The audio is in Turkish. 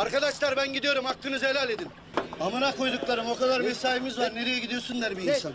Arkadaşlar ben gidiyorum hakkınızı helal edin. Amına koyduklarım o kadar mesaimiz var nereye gidiyorsun der bir insan.